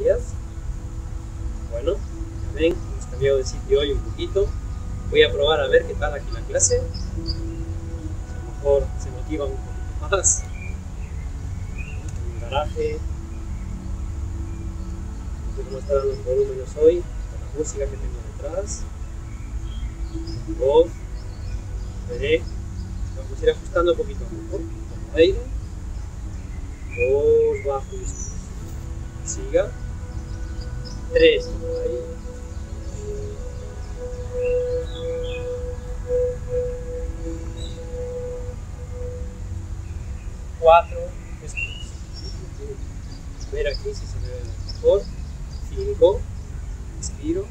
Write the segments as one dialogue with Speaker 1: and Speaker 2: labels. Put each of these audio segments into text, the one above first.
Speaker 1: días. Bueno, ya ven, hemos cambiado de sitio hoy un poquito. Voy a probar a ver qué tal aquí la clase. A lo mejor se motivan un poquito más. Un garaje. No sé cómo estarán los volúmenes hoy, la música que tengo detrás. Voz. Veré. Vamos a ir ajustando un poquito mejor. Como aire. Dos bajos. Siga. Tres. Ahí. Cuatro. Después. Ver aquí si se ve mejor. Cinco. Expiro.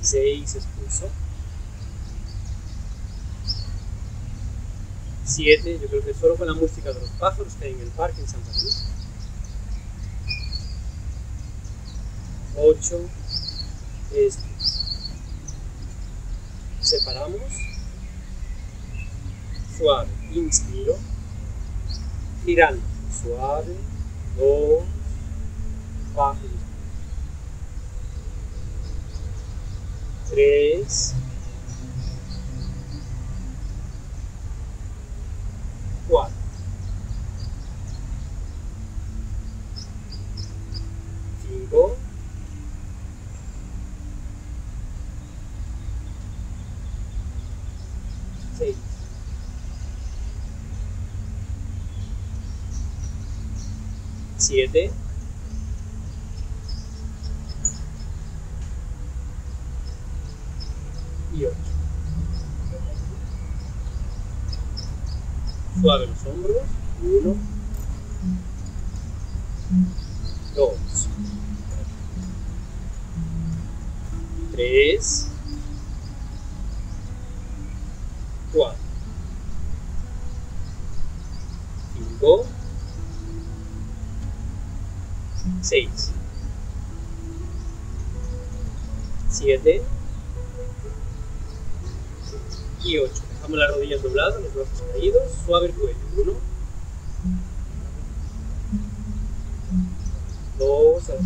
Speaker 1: Seis. Expulso. 7, yo creo que solo con la música de los pájaros que hay en el parque en Santa Cruz. 8, esto. Separamos. Suave, inspiro. Girando, suave. 2, bajo. 3, 7 y 8. Suave los hombros. 1, 2, 3, 4, 5, 6 7 y 8 dejamos las rodillas dobladas los brazos caídos. Suave el cuello. 1 2 al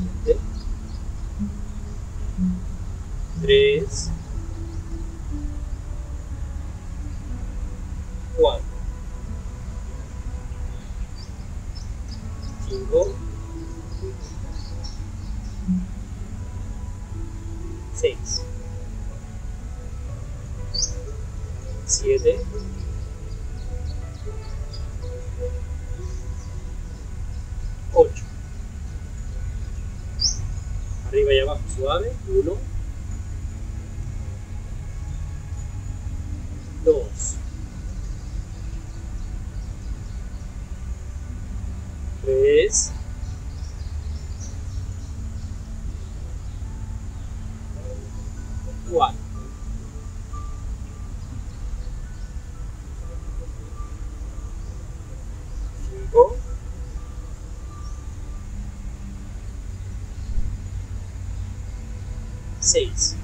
Speaker 1: 6.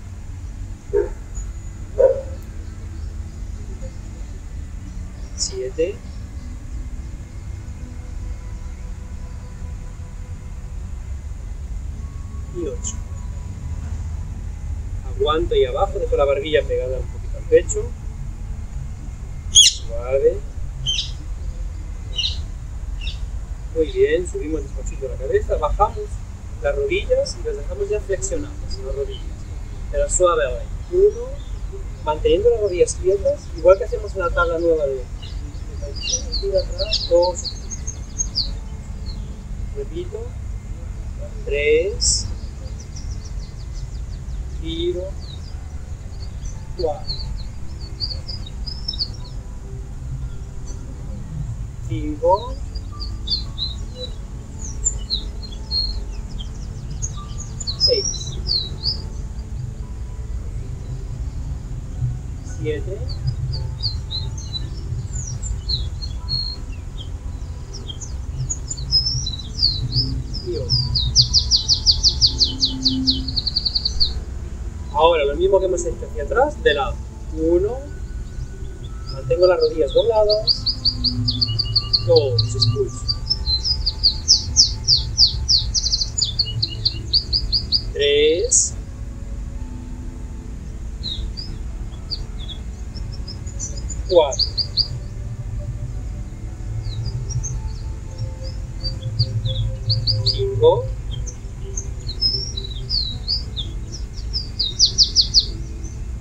Speaker 1: Siete. Y ocho. Aguanto ahí abajo, dejo la barbilla pegada un poquito al pecho. Suave. Muy bien, subimos despacito la cabeza, bajamos las rodillas y las dejamos ya flexionadas, las rodillas. Pero suave ahora. Uno, manteniendo las rodillas quietas, igual que hacemos en la tabla nueva de dos, repito, tres, giro, cuatro, cinco, Ahora lo mismo que hemos hecho hacia atrás, de lado. 1. Mantengo las rodillas dobladas. 2. Expulso. 3. actuar. Cinco.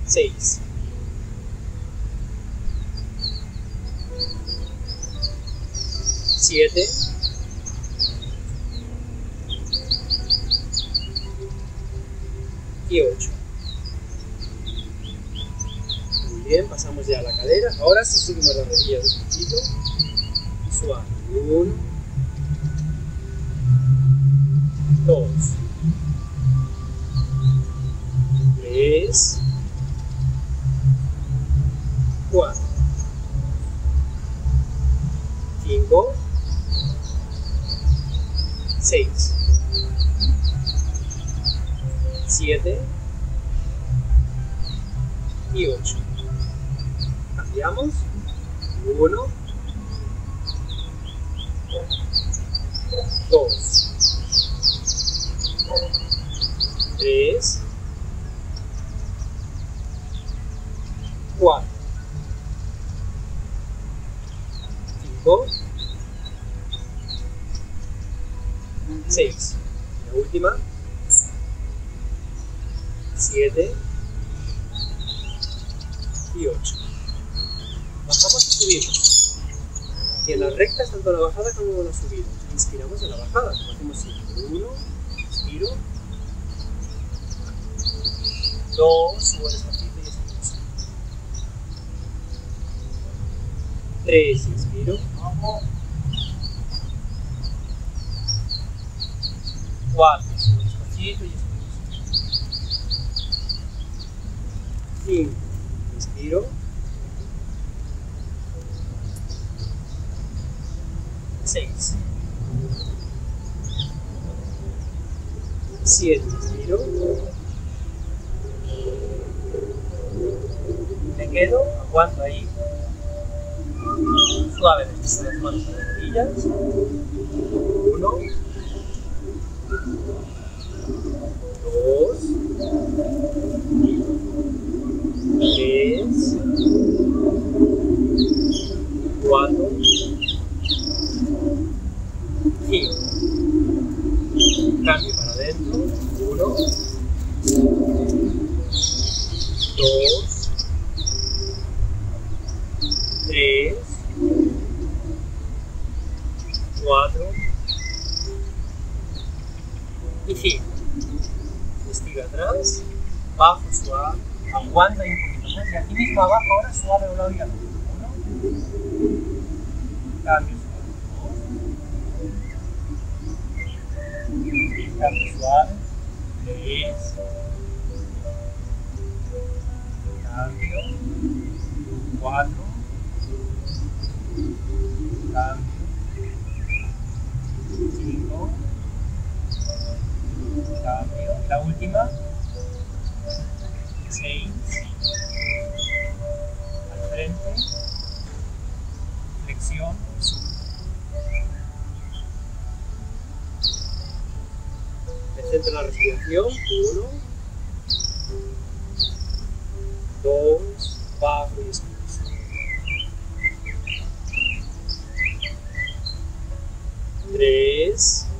Speaker 1: Seis. Siete. Y ocho. Muy bien, pasamos ya a la cadera. Ahora sí subimos las rodillas despacito y suave. Uno. Dos. Tres. Cuatro. Cinco. Seis. Siete. Y ocho. Cambiamos. Uno. Dos. Tres. Cuatro. Cinco. Seis. La última. Siete. Y ocho. Bajamos y subimos. Y en las rectas, tanto la bajada como la subida. Inspiramos en la bajada, como hacemos siempre. Uno, inspiro. Dos, subo despacito y expulso. Tres, inspiro. Cuatro, subo despacito y expulso. Cinco, inspiro. Seis. Siete, inspiro. Me quedo, aguanto ahí. Suave, deslizo manos a las rodillas. Uno. Dos. Tres. Cuatro. Cinco. Cambio para adentro. Uno. Dos. Tres. Cuatro. Y cinco. Estiro atrás. Bajo suave. Aguanta abajo ahora suave un lado y al otro. Uno. Cambio suave. Cambio suave. Tres. Cambio. Cuatro. Cambio. Cinco. Cambio. La última. 3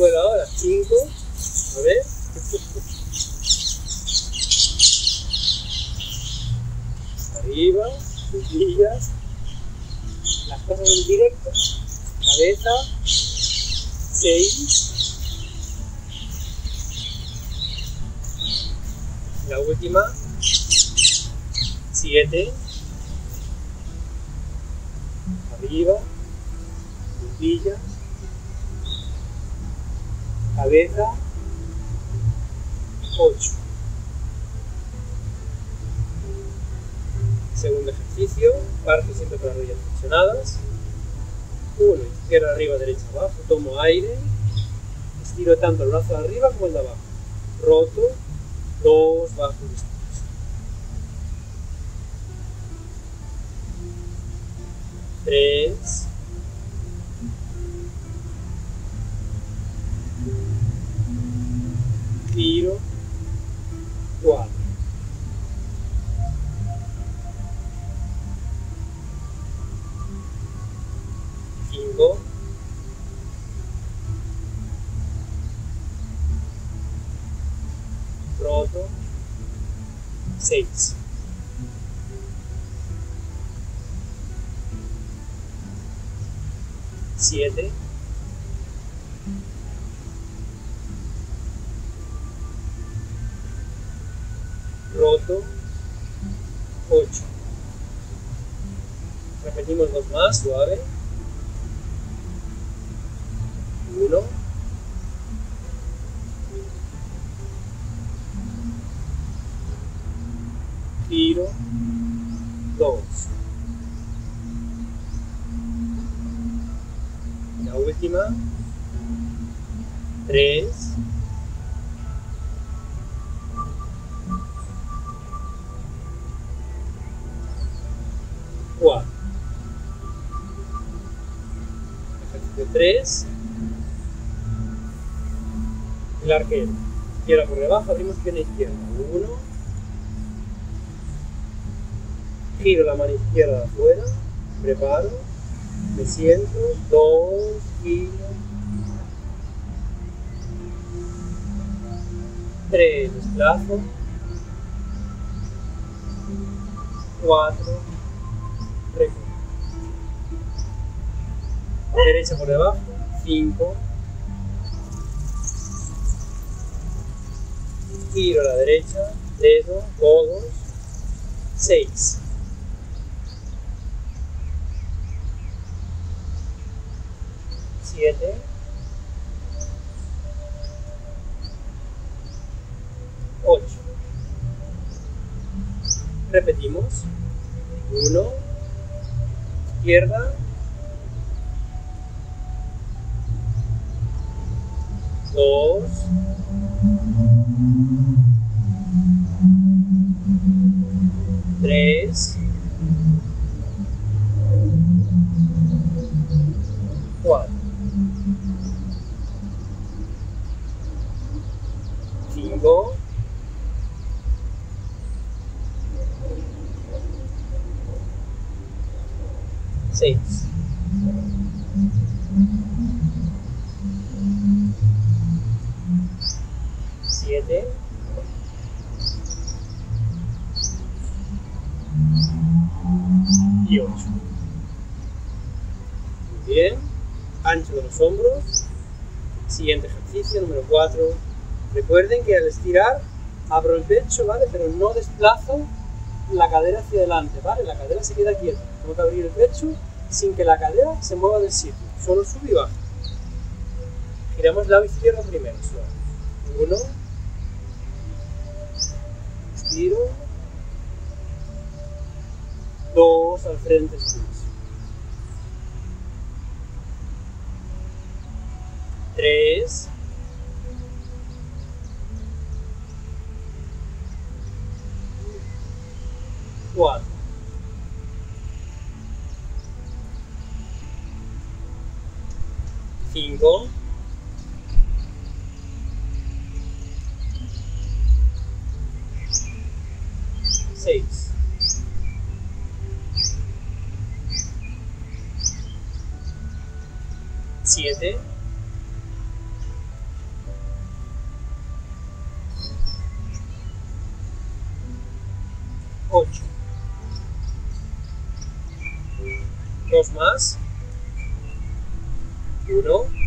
Speaker 1: del suelo ahora, 5, a ver. Arriba, rodillas, las cosas en directo, cabeza, 6, la última, 7, arriba, rodillas, cabeza, 8. Segundo ejercicio, parte siempre con las rodillas flexionadas. 1, izquierda arriba, derecha abajo, tomo aire, estiro tanto el brazo de arriba como el de abajo. Roto, 2, bajo despacio. Tres, giro, 4. Siete. Roto. Repetimos dos más, suave. Ejercicio 3. El arquero. Izquierda por debajo, abrimos pierna izquierda. 1. Giro la mano izquierda afuera. Preparo. Me siento. 2. Giro. 3. Desplazo. 4. Derecha por debajo. 5. Giro a la derecha. Dedo. Codos. 6. Siete. Ocho. Repetimos. Uno. Izquierda. Dos. Tres. Cuatro. Cinco. Seis. hombros. Siguiente ejercicio, número 4. Recuerden que al estirar, abro el pecho, ¿vale? Pero no desplazo la cadera hacia adelante, ¿vale? La cadera se queda quieta. Tengo que abrir el pecho sin que la cadera se mueva del sitio. Solo sube y baja. Giramos el lado izquierdo primero. Solo. Uno. Estiro. Dos, al frente, estiro. 3, 4. Cinco. Seis. Siete. 8. 2 más. 1.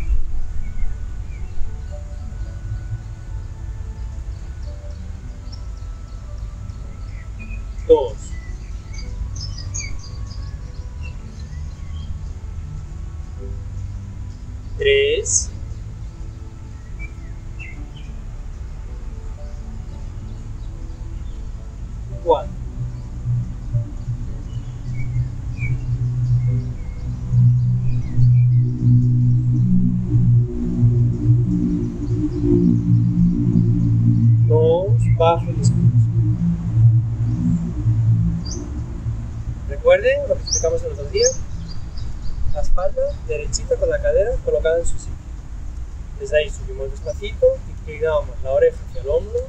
Speaker 1: Desde ahí subimos despacito, inclinamos la oreja hacia el hombro.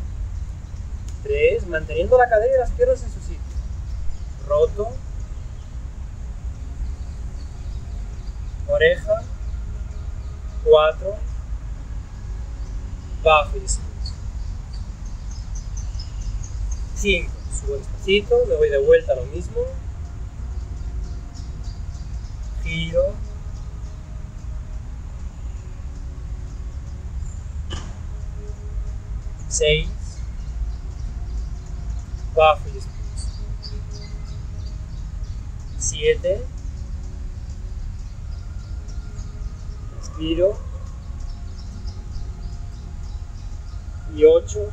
Speaker 1: Tres, manteniendo la cadera y las piernas en su sitio. Roto. Oreja. Cuatro. Bajo y descanso. 5. Subo despacito, me voy de vuelta lo mismo. Giro. Seis. Bajo y descanso. Siete. Respiro. Y ocho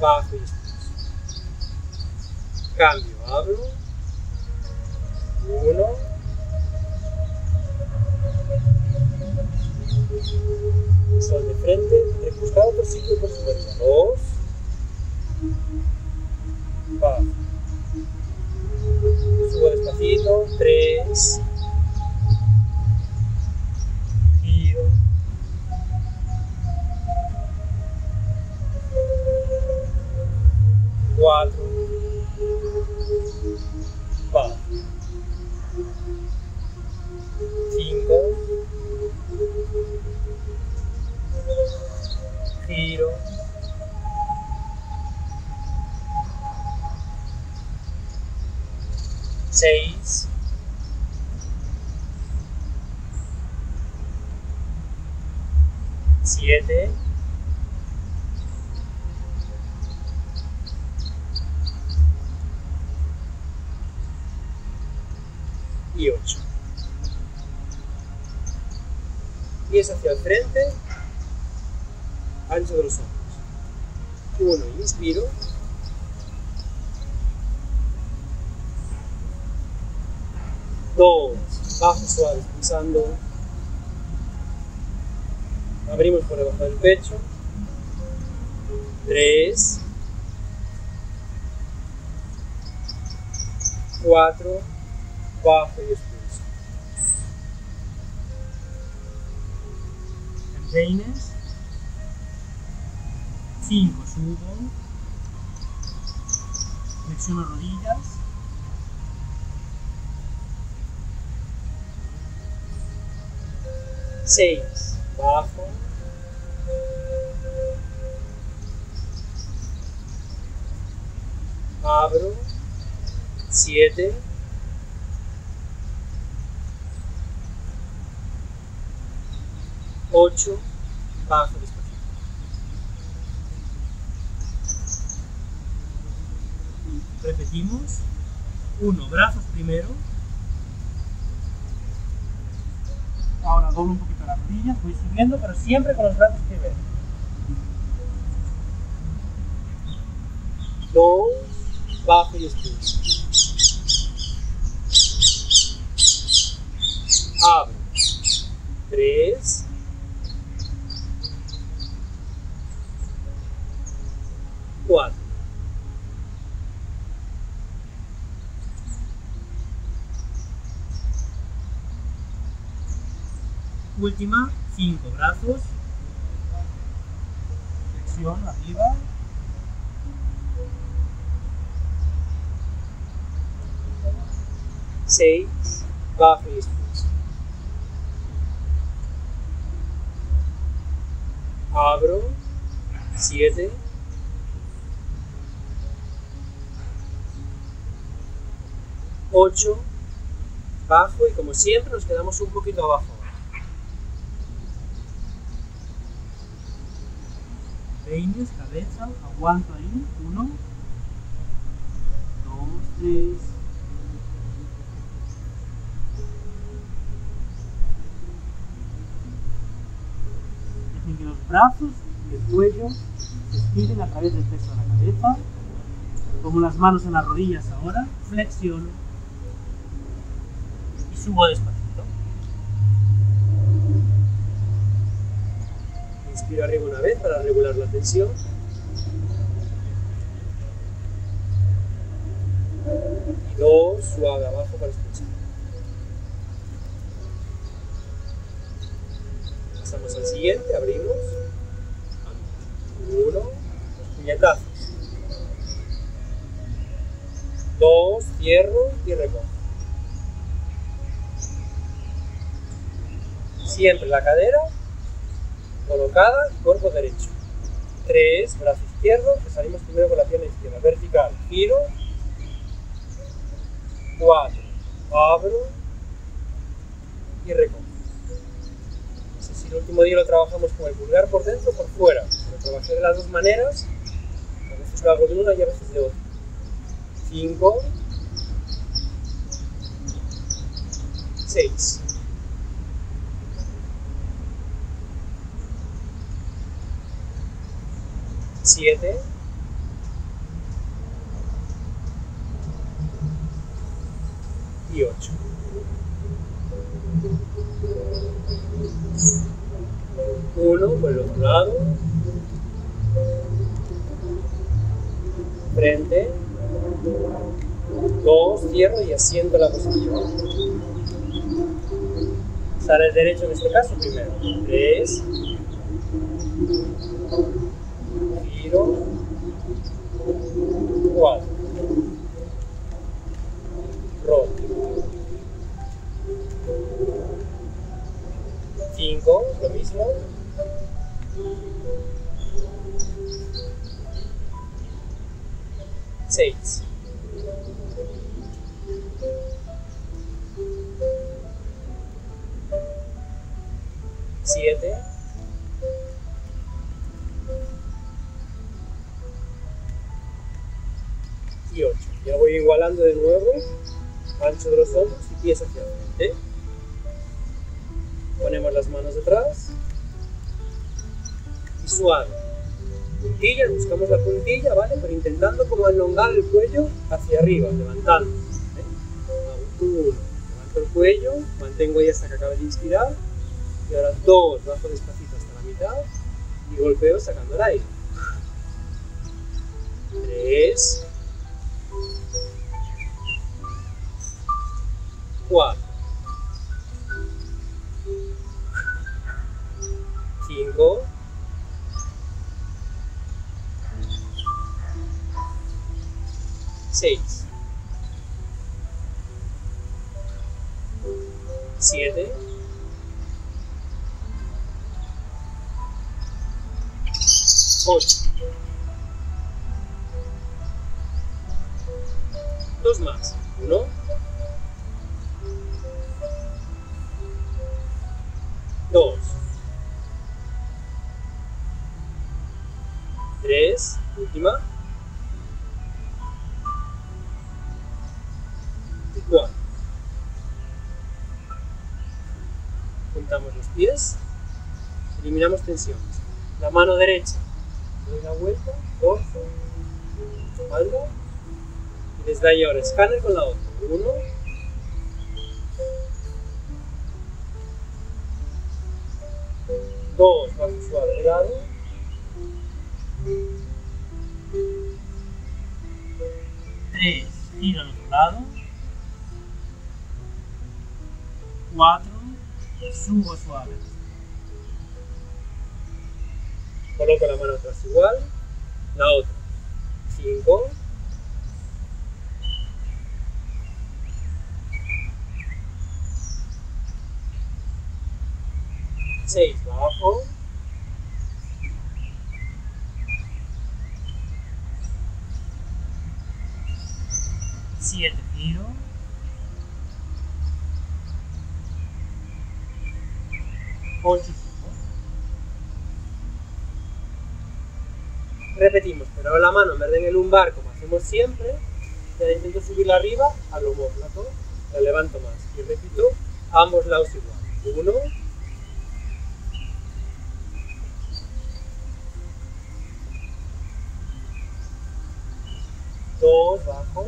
Speaker 1: bajo y descanso. Cambio, abro. Uno. Sol de frente, buscar otro sitio por su cuenta. Dos. Bajo. Subo despacito. Tres. 28. 10 hacia el frente, ancho de los hombros. 1, inspiro. Dos, bajo suave, pulsando. Abrimos por debajo del pecho. 3, 4, bajo y expulso. Empeines. 5 subo. Flexiono rodillas. Seis, bajo. Abro. Siete. 8 bajo despacito. Repetimos. 1, brazos primero. Ahora doblo un poquito las rodillas, voy subiendo, pero siempre con los brazos primero. 2, bajo y estiro. Abro. 3, última, 5 brazos, flexión arriba, seis, bajo y expulso. Abro, siete, ocho, bajo y como siempre nos quedamos un poquito abajo.
Speaker 2: Cabeza, aguanto ahí, uno, dos, tres. Dejen que los brazos y el cuello se estiren a través del peso de la cabeza. Pongo las manos en las rodillas ahora, flexiono y subo despacito.
Speaker 1: Arriba una vez para regular la tensión. Y dos, suave abajo para expulsar. Pasamos al siguiente, abrimos. Uno, puñetazos. Dos, cierro y recojo. Siempre la cadera colocada, cuerpo derecho. Tres, brazo izquierdo, que salimos primero con la pierna izquierda, vertical, giro. Cuatro, abro y recojo. Sé si el último día lo trabajamos con el pulgar por dentro por fuera. Lo trabajé de las dos maneras, a veces lo hago de una y a veces de otra. Cinco, seis. Siete, y ocho. Uno por el otro lado, frente, dos, cierro y asiento la posición. Sale derecho en este caso primero. Tres, giro, cuatro, elongar el cuello hacia arriba, levantando. ¿eh? Uno, levanto el cuello, mantengo ahí hasta que acabe de inspirar. Y ahora dos, bajo despacito hasta la mitad y golpeo sacando el aire. Tres, cuatro, cinco, seis, siete, ocho. Dos más. Uno. Dos. Tres. Última. Pies. Eliminamos tensiones. La mano derecha. Doy la vuelta. Torso. Espalda. Y desde ahí ahora escáner con la otra. Uno. Dos, bajo suave lado.
Speaker 2: Tres, giro al otro lado. Cuatro, subo suave.
Speaker 1: Coloco la mano atrás igual, la otra. cinco, Seis, bajo. Repetimos, pero la mano en vez de en el lumbar como hacemos siempre, ya intento subirla arriba al homóplato, la levanto más y repito ambos lados igual. Uno, dos, bajo,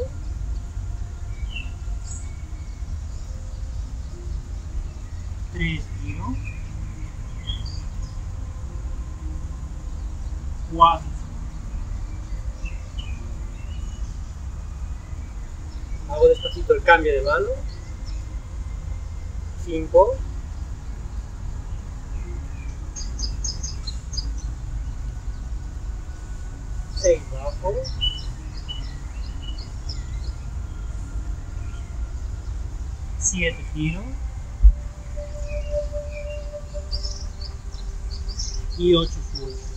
Speaker 2: tres giro, cuatro
Speaker 1: hago cambio de mano, 5, seis bajo,
Speaker 2: siete giro. Y ocho subo.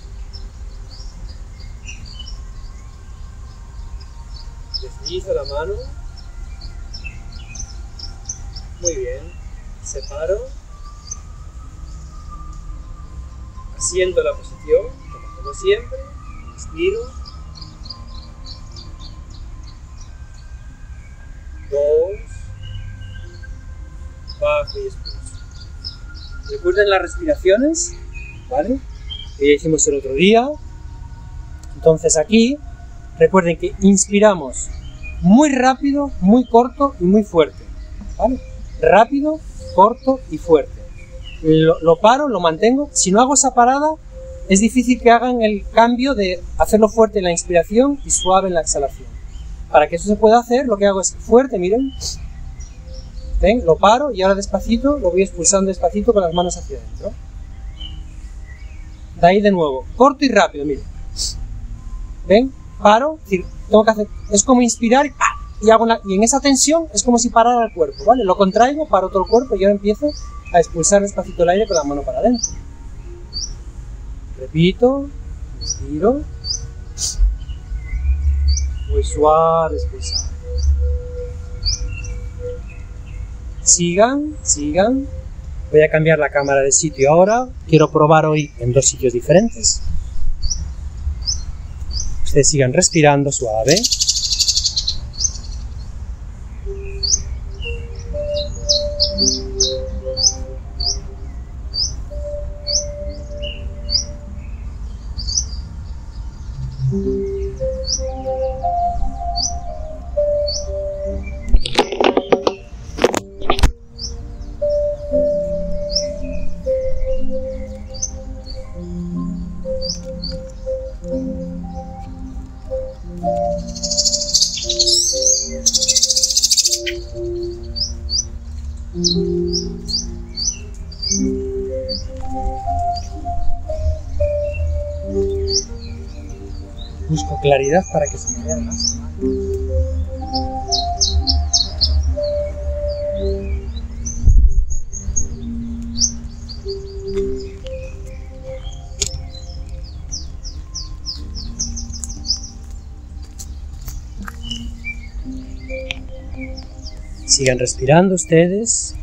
Speaker 1: deslizo la mano, muy bien, separo, asiento la posición, como siempre, inspiro, dos, bajo y expulso. Recuerden las respiraciones, ¿vale? Que ya hicimos el otro día. Entonces aquí, recuerden que inspiramos muy rápido, muy corto y muy fuerte, ¿vale? Rápido, corto y fuerte. Lo, paro, lo mantengo. Si no hago esa parada, es difícil que hagan el cambio de hacerlo fuerte en la inspiración y suave en la exhalación. Para que eso se pueda hacer, lo que hago es fuerte, miren. ¿Ven? Lo paro y ahora despacito lo voy expulsando despacito con las manos hacia adentro. De ahí de nuevo, corto y rápido, miren. ¿Ven? Paro, es tengo que hacer, es como inspirar y. y hago y en esa tensión es como si parara el cuerpo, ¿vale? Lo contraigo, paro todo el cuerpo y ahora empiezo a expulsar despacito el aire con la mano para adentro. Repito, inspiro. Muy suave, expulsar. Sigan, sigan. Voy a cambiar la cámara de sitio ahora. Quiero probar hoy en dos sitios diferentes. Ustedes sigan respirando suave. Mm-hmm. Claridad para que se me vean más. Sigan respirando ustedes.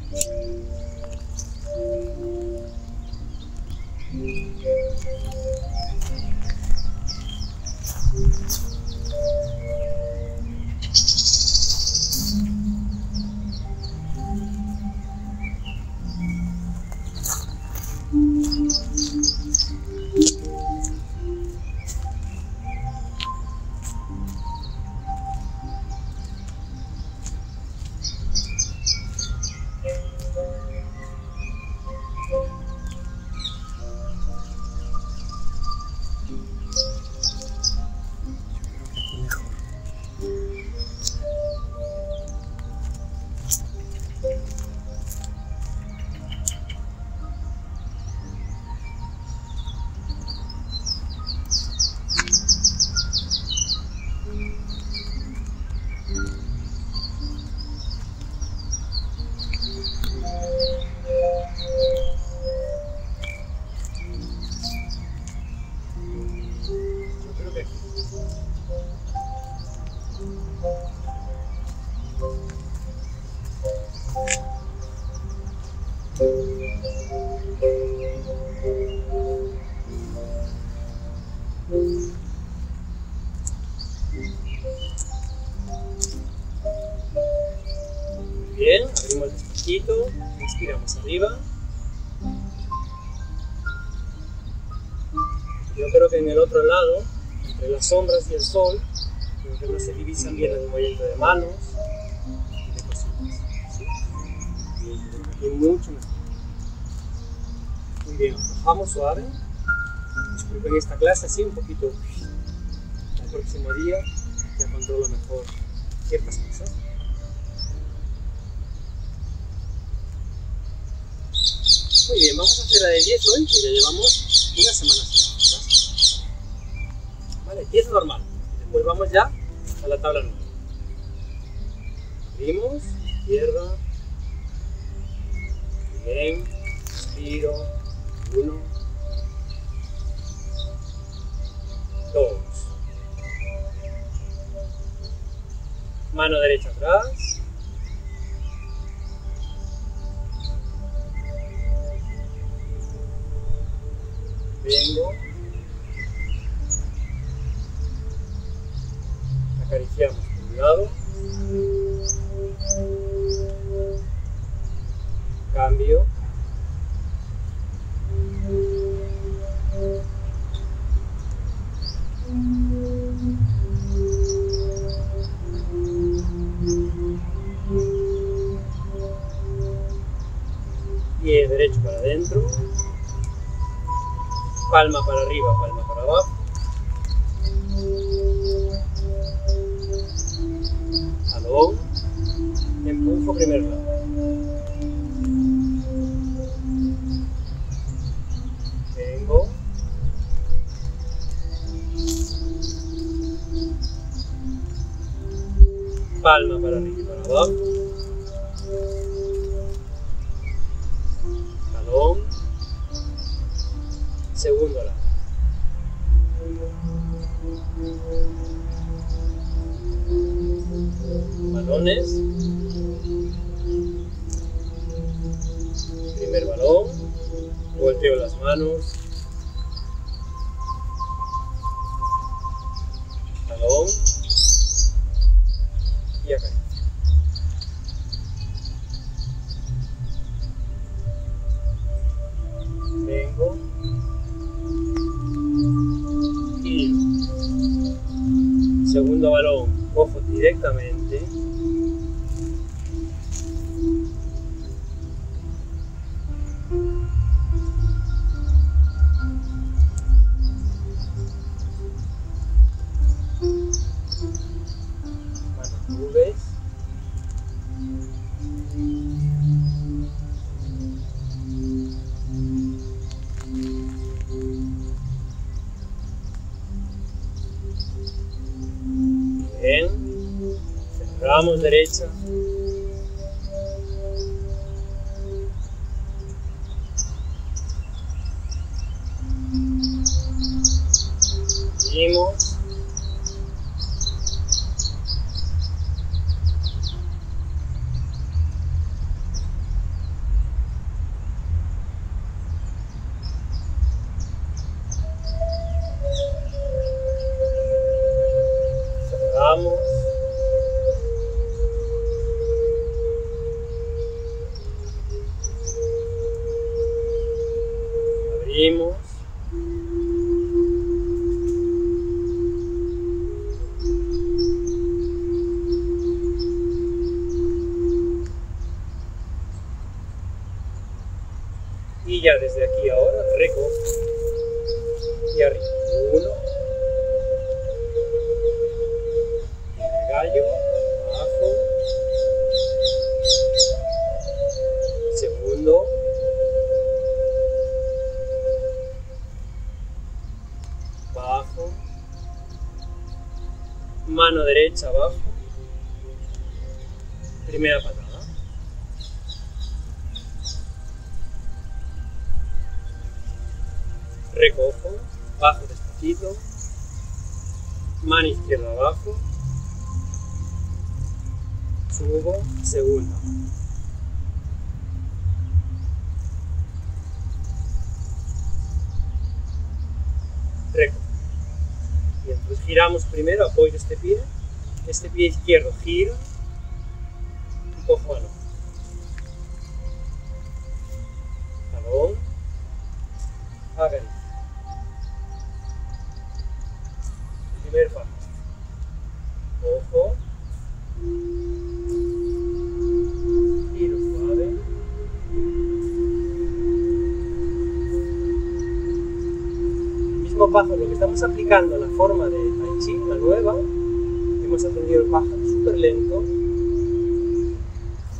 Speaker 1: Bien, abrimos despacito, inspiramos arriba. Yo creo que en el otro lado, entre las sombras y el sol, creo que no se divisan bien el movimiento de manos y de cositas. mucho mejor. Muy bien, aflojamos suave. Disculpen esta clase así un poquito. El próximo día ya controlo mejor ciertas cosas. Muy bien, vamos a hacer la de 10 hoy, que ya llevamos una semana sin. Vale, 10 normal. Después vamos ya a la tabla 9. Abrimos, izquierda. Bien, inspiro. 1, 2. Mano derecha atrás. Palma para arriba, palma para abajo. Jalón, empujo primer lado. Vengo. Palma para arriba y para abajo. Derecha. Y ya desde pájaro, lo que estamos aplicando la forma de Tai Chi, la nueva, hemos aprendido el pájaro súper lento.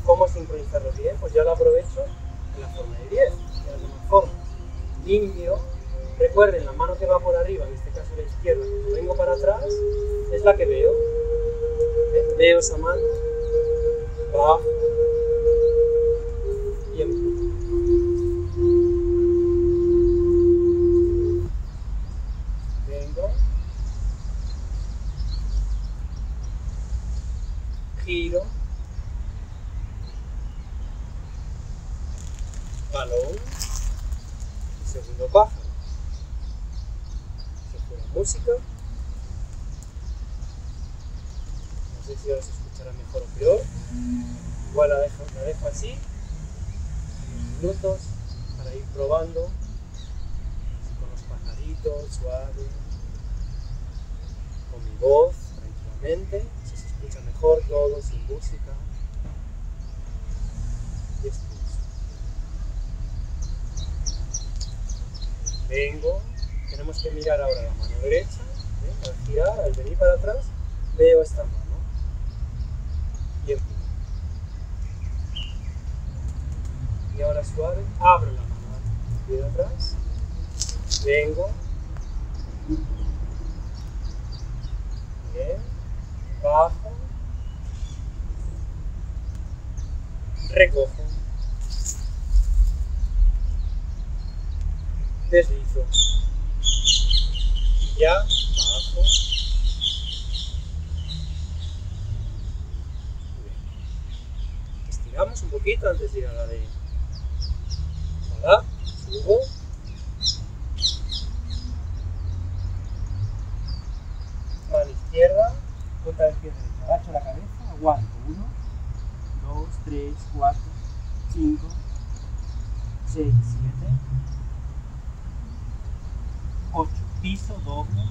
Speaker 1: ¿Cómo sincronizarlo bien? Pues ya lo aprovecho en la forma de 10, de misma forma. Limpio. Recuerden, la mano que va por arriba, en este caso la izquierda, cuando vengo para atrás, es la que veo. ¿Ven? Veo esa mano, bajo y empujo. Vengo. Giro. Balón. Y segundo pájaro. Se fue la música. No sé si ahora se escuchará mejor o peor. Igual la dejo, la dejo así. Unos minutos para ir probando con los pajaritos, suave, con mi voz, tranquilamente, si se escucha mejor todo, sin música. Y expulso. Vengo, tenemos que mirar ahora la mano derecha, ¿eh? al girar, al venir para atrás, veo esta mano y empujo. Y ahora suave, abro la mano de atrás, vengo, bien, bajo, recojo, deslizo, y ya, bajo, estiramos un poquito antes de ir a la de, ¿verdad? Subo, mano izquierda, punta del pie derecho, agacho la cabeza, aguanto, 1, 2, 3, 4, 5, 6, 7, 8, piso, doble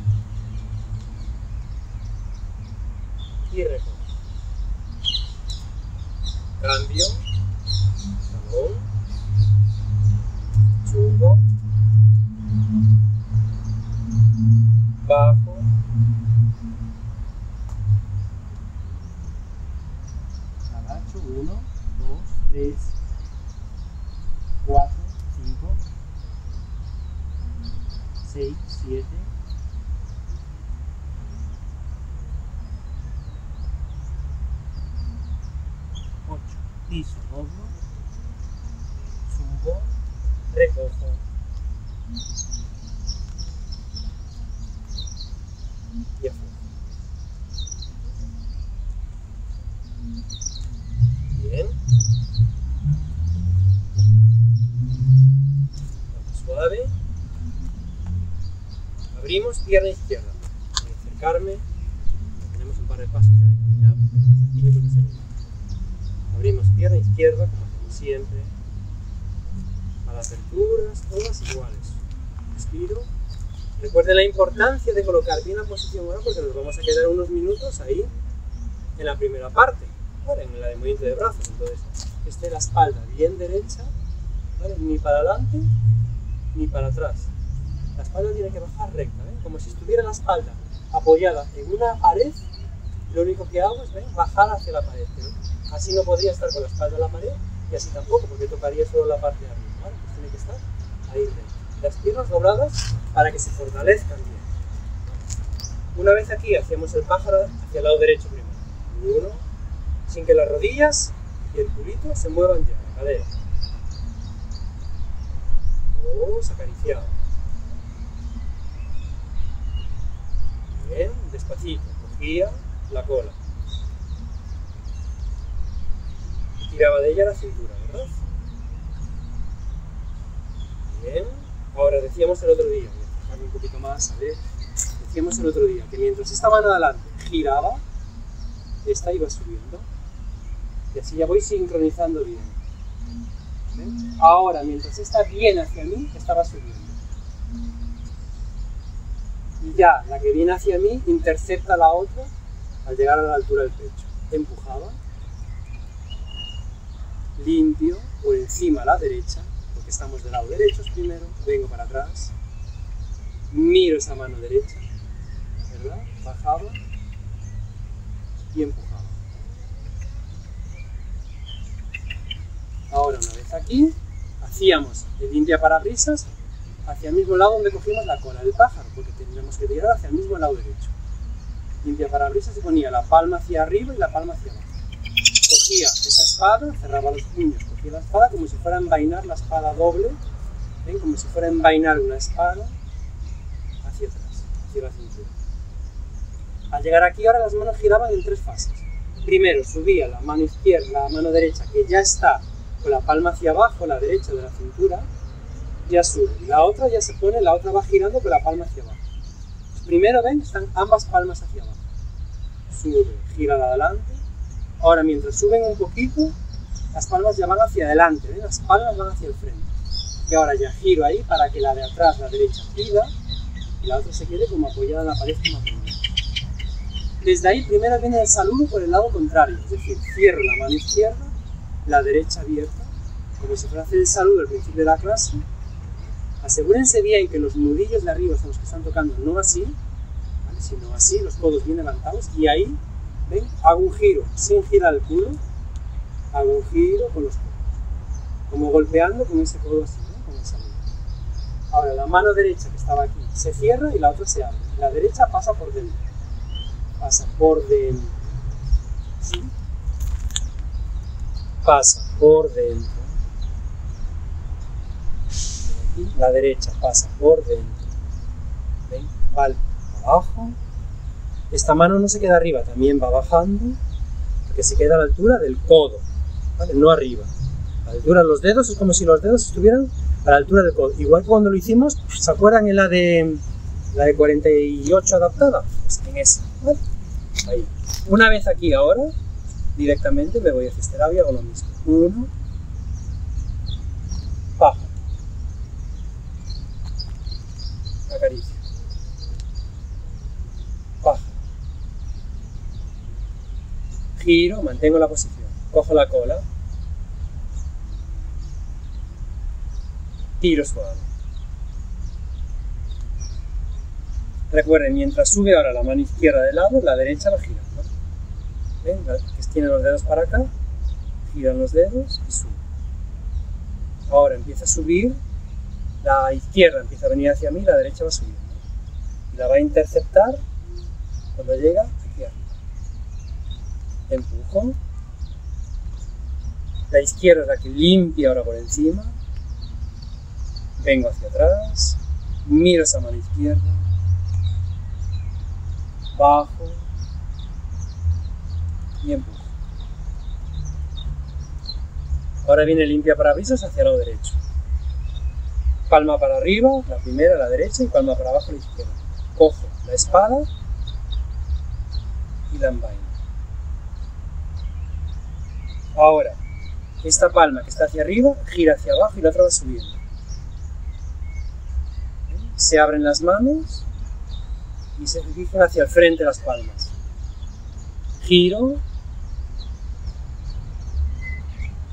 Speaker 1: y recojo. Cambio, subo, bajo, agacho, 1, 2, 3, 4, 5, 6, 7, 8, piso, doblo, subo, recojo, y afuera. Bien. Vamos suave. Abrimos pierna izquierda. Voy a acercarme. Tenemos un par de pasos ya de caminar. Creo que se. Abrimos pierna izquierda, como hacemos siempre. A las aperturas, todas iguales. Respiro. Recuerden la importancia de colocar bien la posición ahora porque nos vamos a quedar unos minutos ahí en la primera parte, ¿vale? en la de movimiento de brazos. Entonces, que esté la espalda bien derecha, ¿vale? ni para adelante ni para atrás. La espalda tiene que bajar recta, ¿ven? como si estuviera la espalda apoyada en una pared. Lo único que hago es ¿ven? bajar hacia la pared. así no podría estar con la espalda en la pared y así tampoco, porque tocaría solo la parte de arriba. tiene que estar ahí. Las piernas dobladas para que se fortalezcan bien. Una vez aquí hacemos el pájaro hacia el lado derecho primero. Uno, sin que las rodillas y el culito se muevan ya, la cadera. Dos. Bien, despacito, cogía la cola. Y tiraba de ella la cintura, ¿verdad? Bien. Ahora decíamos el otro día, voy a un poquito más, a ver. Decíamos el otro día que mientras esta mano adelante giraba, esta iba subiendo. Y así ya voy sincronizando bien. Ahora, mientras esta viene hacia mí, esta va subiendo. Y ya, la que viene hacia mí intercepta la otra al llegar a la altura del pecho. Empujaba. Limpio por encima a la derecha, porque estamos del lado derecho primero. Vengo para atrás. Miro esa mano derecha. ¿Verdad? Bajaba y empujaba. Ahora, una vez aquí, hacíamos el limpia parabrisas hacia el mismo lado donde cogimos la cola del pájaro, tendríamos que tirar hacia el mismo lado derecho. Limpia parabrisas se ponía la palma hacia arriba y la palma hacia abajo. Cogía esa espada, cerraba los puños, cogía la espada como si fuera a envainar la espada doble, como si fuera a envainar una espada hacia atrás, hacia la cintura. Al llegar aquí ahora las manos giraban en tres fases. Primero subía la mano izquierda, la mano derecha, que ya está con la palma hacia abajo, la derecha de la cintura, ya sube. La otra ya se pone, la otra va girando con la palma hacia abajo. Primero ven, están ambas palmas hacia abajo. Sube, gira la adelante. Ahora mientras suben un poquito, las palmas ya van hacia adelante, ¿ven? Las palmas van hacia el frente. Y ahora ya giro ahí para que la de atrás, la derecha, pida y la otra se quede como apoyada en la pared como Desde ahí primero viene el saludo por el lado contrario, es decir, cierro la mano izquierda la derecha abierta, como si fuera a hacer el saludo al principio de la clase. Asegúrense bien que los nudillos de arriba son los que están tocando, no así, sino así, los codos bien levantados, y ahí, ven, hago un giro sin girar el culo, hago un giro con los codos, como golpeando con ese codo así, con el saludo. Ahora, la mano derecha que estaba aquí se cierra y la otra se abre. La derecha pasa por dentro, pasa por dentro, ¿sí? pasa por dentro. La derecha pasa por dentro. ¿Ven? Abajo. Esta mano no se queda arriba, también va bajando, porque se queda a la altura del codo, ¿vale? no arriba. La altura de los dedos es como si los dedos estuvieran a la altura del codo. Igual que cuando lo hicimos, ¿se acuerdan en la de la de 48 adaptada? Pues en esa, Ahí. Una vez aquí ahora, directamente me voy a cisterabia hago lo mismo. Uno, bajo, acaricio, bajo, giro, mantengo la posición, cojo la cola, tiro suave. Recuerden, mientras sube ahora la mano izquierda de lado, la derecha va girando. ¿Ven? Tiene los dedos para acá, giran los dedos y sube. Ahora empieza a subir, la izquierda empieza a venir hacia mí, la derecha va subiendo. Y la va a interceptar cuando llega La izquierda es la que limpia ahora por encima. Vengo hacia atrás, miro esa mano izquierda, bajo y empujo. Ahora viene limpia parabrisas hacia el lado derecho. Palma para arriba, la primera, la derecha, y palma para abajo, la izquierda. Cojo la espada y la. Ahora, esta palma que está hacia arriba gira hacia abajo y la otra va subiendo. Se abren las manos y se dirigen hacia el frente las palmas. Giro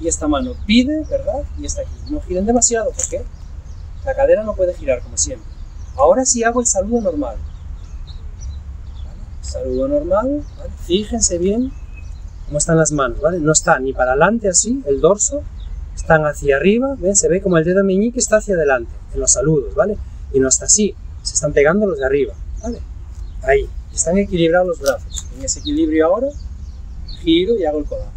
Speaker 1: y esta mano pide, ¿verdad? Y está aquí. No giren demasiado porque la cadera no puede girar como siempre. Ahora sí hago el saludo normal. Saludo normal, fíjense bien cómo están las manos, ¿vale? No está ni para adelante así, el dorso, están hacia arriba, ¿ven? Se ve como el dedo meñique está hacia adelante en los saludos, ¿vale? Y no está así, se están pegando los de arriba, ¿vale? Ahí, están equilibrados los brazos. En ese equilibrio ahora, giro y hago el codazo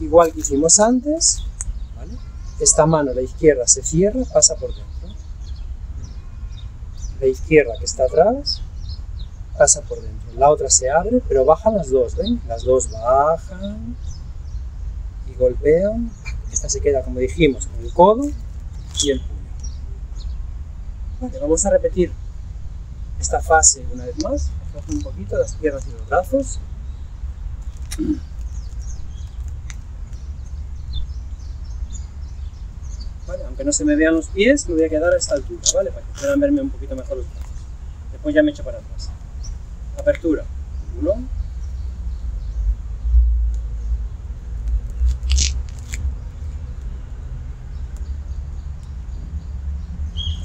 Speaker 1: igual que hicimos antes, esta mano, la izquierda, se cierra, pasa por dentro. La izquierda que está atrás pasa por dentro. La otra se abre, pero bajan las dos, ¿ven? Las dos bajan y golpean. Esta se queda, como dijimos, con el codo y el puño. Vale, vamos a repetir esta fase una vez más. Aflojo un poquito las piernas y los brazos. Vale, aunque no se me vean los pies, me voy a quedar a esta altura, ¿vale? Para que puedan verme un poquito mejor los brazos. Después ya me echo para atrás. Apertura. Uno.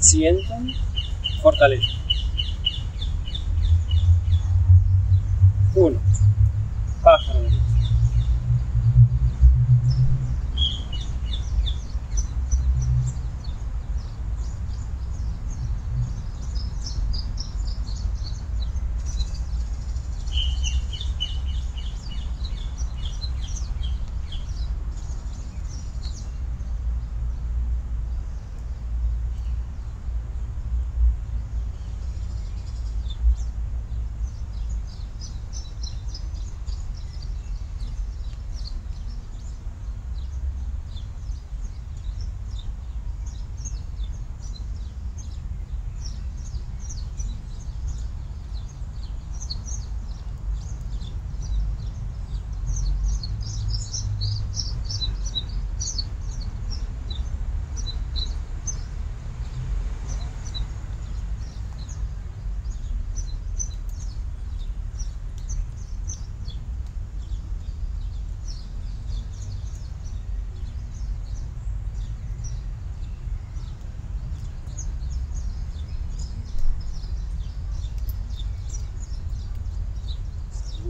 Speaker 1: Siento. Fortaleza. Uno. Pájaro derecho.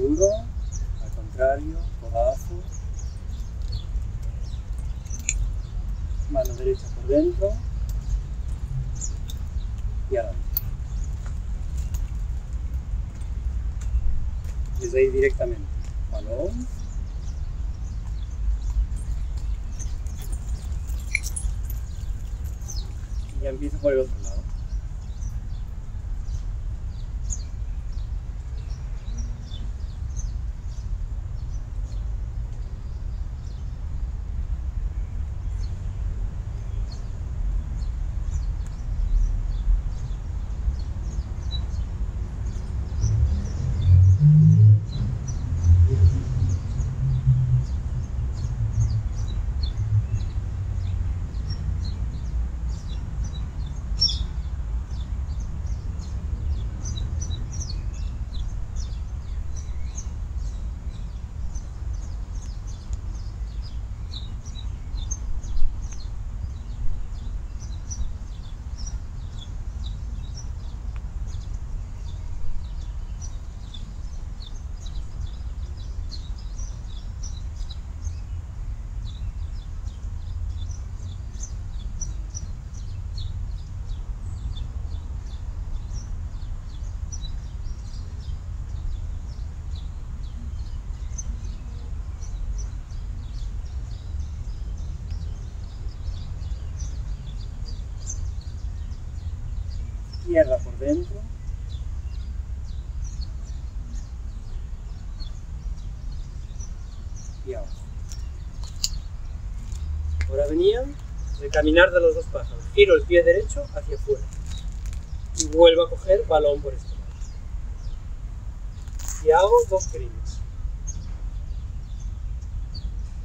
Speaker 1: Segundo, al contrario, codazo. Mano derecha por izquierda por dentro. Y abajo. Ahora venía de caminar de los dos pájaros. Giro el pie derecho hacia afuera. Y vuelvo a coger balón por este lado. Y hago dos crines.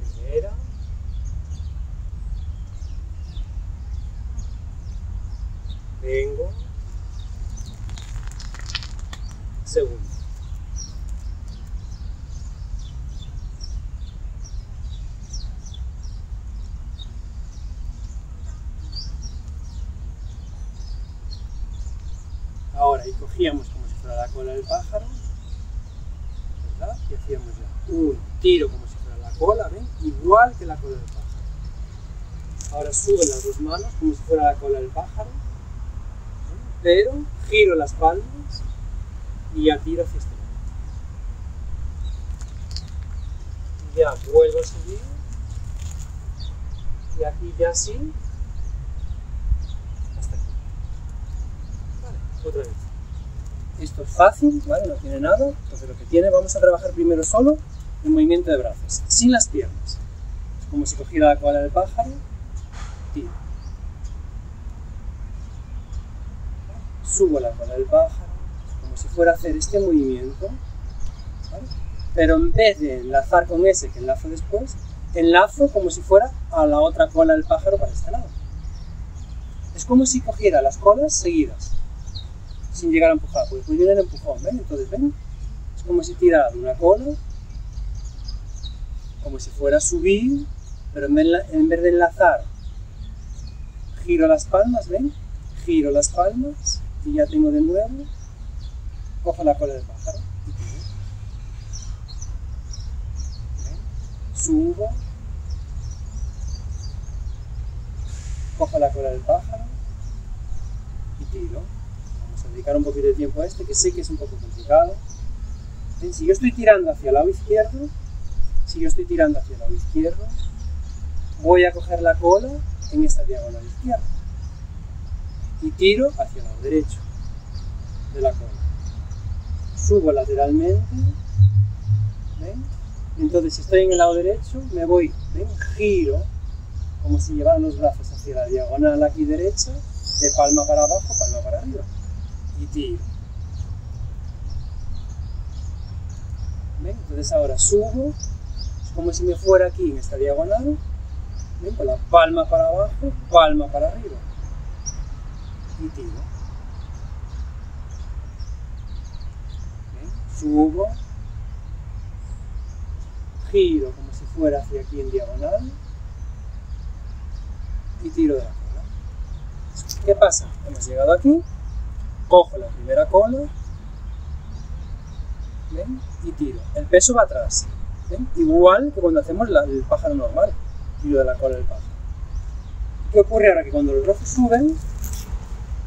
Speaker 1: Primera. Vengo. Segundo. Ahora, y cogíamos como si fuera la cola del pájaro, ¿verdad? Y hacíamos ya un tiro como si fuera la cola, ¿ven? Igual que la cola del pájaro. Ahora suben las dos manos como si fuera la cola del pájaro, ¿ven? pero giro las palmas y ya tiro hacia este lado. Ya vuelvo a subir y aquí ya sí hasta aquí. Vale, otra vez. Esto es fácil, ¿vale? No tiene nada. Entonces lo que tiene, vamos a trabajar primero solo el movimiento de brazos, sin las piernas. Es como si cogiera la cola del pájaro, tiro. Subo la cola del pájaro, como si fuera a hacer este movimiento, pero en vez de enlazar con ese que enlazo después, enlazo como si fuera a la otra cola del pájaro para este lado. Es como si cogiera las colas seguidas, sin llegar a empujar, porque después viene el empujón, ¿ven? Entonces, ¿ven? Es como si tirara una cola, como si fuera a subir, pero en vez, de enlazar, giro las palmas, ¿ven? Giro las palmas y ya tengo de nuevo, cojo la cola del pájaro y tiro. Subo, cojo la cola del pájaro y tiro. Dedicar un poquito de tiempo a este, que sé que es un poco complicado. Si yo estoy tirando hacia el lado izquierdo, si yo estoy tirando hacia el lado izquierdo, voy a coger la cola en esta diagonal izquierda y tiro hacia el lado derecho de la cola. Subo lateralmente. Entonces, si estoy en el lado derecho, me voy. Giro, como si llevara los brazos hacia la diagonal aquí derecha, de palma para abajo, palma para arriba. Y. ¿Ven? Entonces ahora subo, es como si me fuera aquí en esta diagonal, ¿ven? Con la palma para abajo, palma para arriba. Y tiro. ¿Ven? Subo, giro como si fuera hacia aquí en diagonal y tiro de la. ¿Qué pasa? Hemos llegado aquí, cojo la primera cola ¿ven? y tiro. El peso va atrás, igual que cuando hacemos el pájaro normal, tiro de la cola del pájaro. ¿Qué ocurre ahora? Que cuando los brazos suben,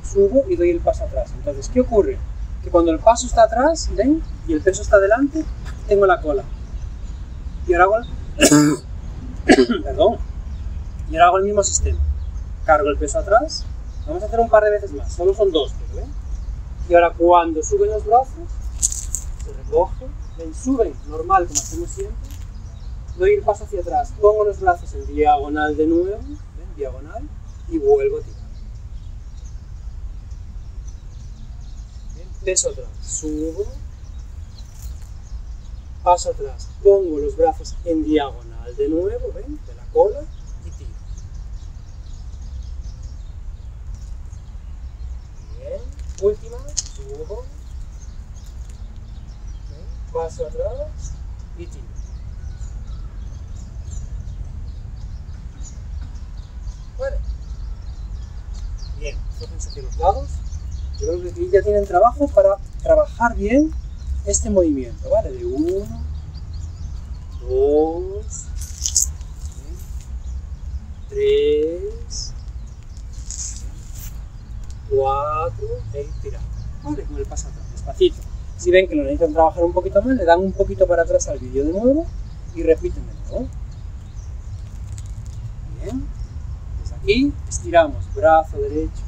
Speaker 1: subo y doy el paso atrás. Entonces, ¿qué ocurre? Que cuando el paso está atrás, ¿ven? Y el peso está delante, tengo la cola. Y ahora hago el... Perdón. Y ahora hago el mismo sistema. Cargo el peso atrás. Vamos a hacer un par de veces más. Solo son dos, pero, ¿ven? Y ahora cuando suben los brazos, se recoge, ven, suben, normal, como hacemos siempre. Doy el paso hacia atrás, pongo los brazos en diagonal de nuevo, ¿ven? Diagonal, y vuelvo a tirar. ¿Ven? Peso atrás, subo, paso atrás, pongo los brazos en diagonal de nuevo, ¿ven? De la cola y tiro. Bien, última, subo, ¿ven? paso atrás y tiro. Vale. Bien, fíjense hacia los lados. Yo creo que aquí ya tienen trabajo para trabajar bien este movimiento, ¿vale? De uno, dos, tres, cuatro, y tirando. ¿Vale? Con el paso atrás, despacito. Si ven que lo necesitan trabajar un poquito más, le dan un poquito para atrás al vídeo de nuevo y repiten de nuevo. Bien. Desde aquí estiramos brazo derecho,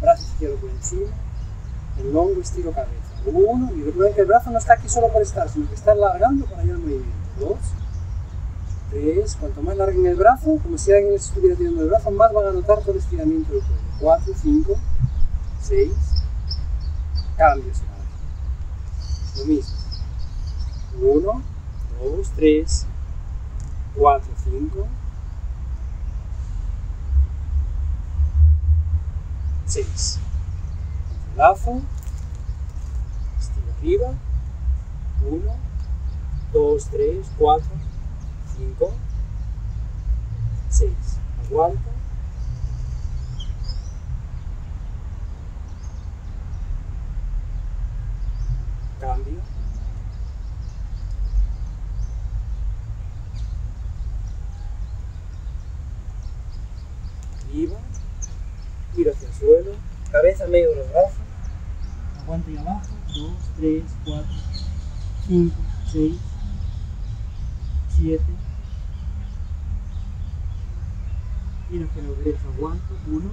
Speaker 1: brazo izquierdo por encima, el longo estiro cabeza. Uno, y recuerden que el brazo no está aquí solo por estar, sino que está alargando para ir al movimiento. Dos, tres, cuanto más larguen el brazo, como si alguien estuviera tirando el brazo, más van a notar todo el estiramiento del cuello. Cuatro, cinco, seis, cambios. Lo mismo. Uno, dos, tres, cuatro, cinco, seis. Lazo, estiro arriba, 1, 2, 3, 4, 5, 6. Aguanto. Cambio. Arriba. Tiro hacia el suelo. Cabeza medio de los brazos. Aguanto y abajo. 2, 3, 4, 5, 6, 7. Tiro hacia lo derecho. Aguanto. 1,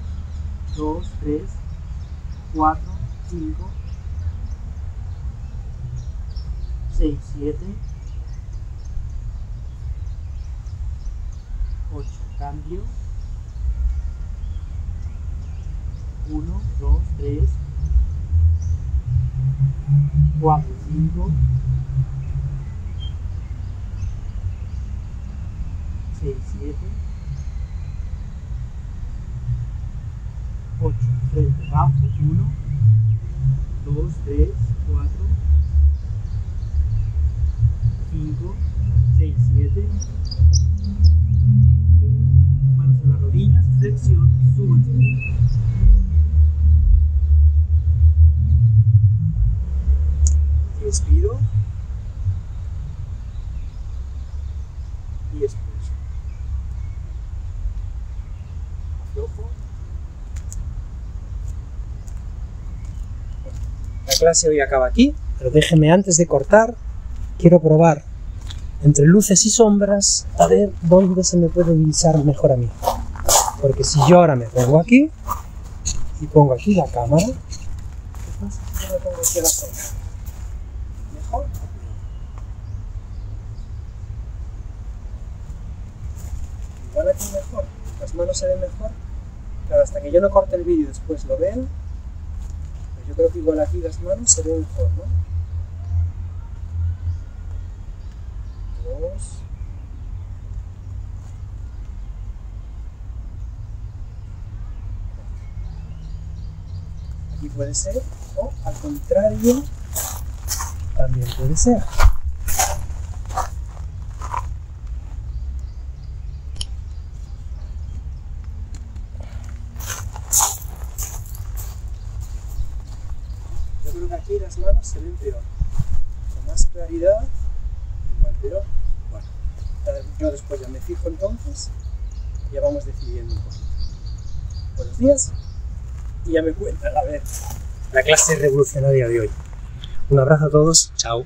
Speaker 1: 2, 3, 4,
Speaker 2: 5, 6, 7, 8, cambio, 1, 2, 3, 4, 5, 6, 7, 8, frente, abajo, 1, 2, 3, 4, 5, 6, 7, manos en las rodillas, flexión, subo, extiendo.
Speaker 1: Inspiro. Y expulso. Aflojo. La clase hoy acaba aquí, pero déjeme antes de cortar, quiero probar entre luces y sombras a ver dónde se me puede divisar mejor a mí. Porque si yo ahora me pongo aquí y pongo aquí la cámara, ¿qué pasa yo me pongo aquí a la sombra? ¿Mejor? Igual aquí mejor, las manos se ven mejor. Claro, hasta que yo no corte el vídeo después lo vean, pues yo creo que igual aquí las manos se ven mejor, ¿no? Dos. Aquí puede ser, o al contrario, también puede ser. Yo creo que aquí las manos se ven peor. Con más claridad, igual peor. Bueno, ya- yo después ya me fijo entonces, ya vamos decidiendo un poquito. Buenos días, y ya me cuentan a ver la clase revolucionaria de hoy. Un abrazo a todos, chao.